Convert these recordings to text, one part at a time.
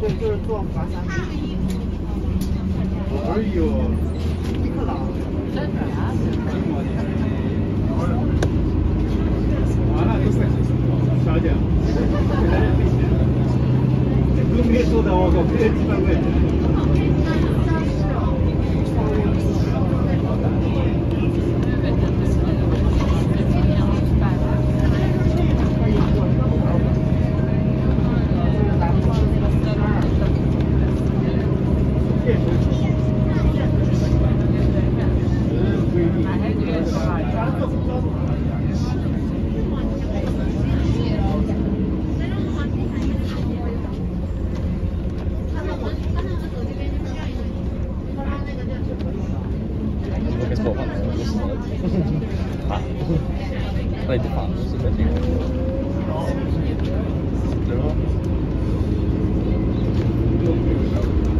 对，就是做华山。哎呦，一克朗。完了，都是小姐。都没说的，我靠，别几百块钱。这个错放的不是啊，那就放是这个。对吗？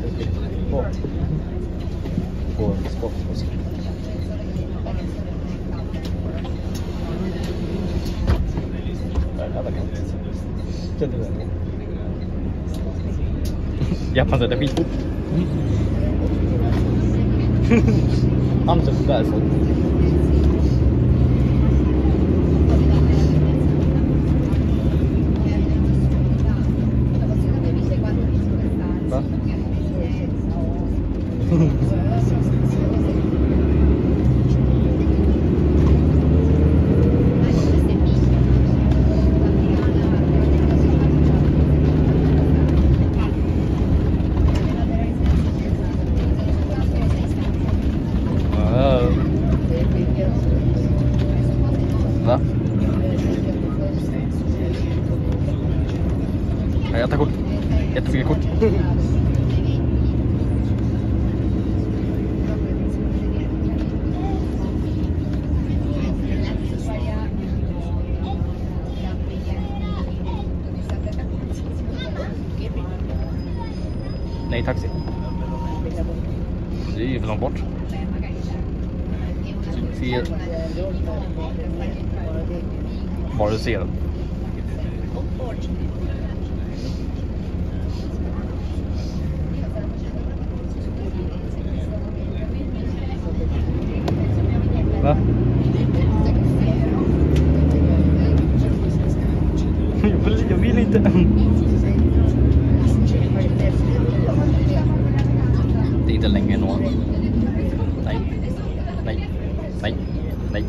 Nej, inte vilken. På. På sportmusik. Det här var kallt. Kände du jag tar kort. Jättemånga kort. Nej, taxi. Det är ju för långt bort. Se. Bara du ser den. Like, like, like.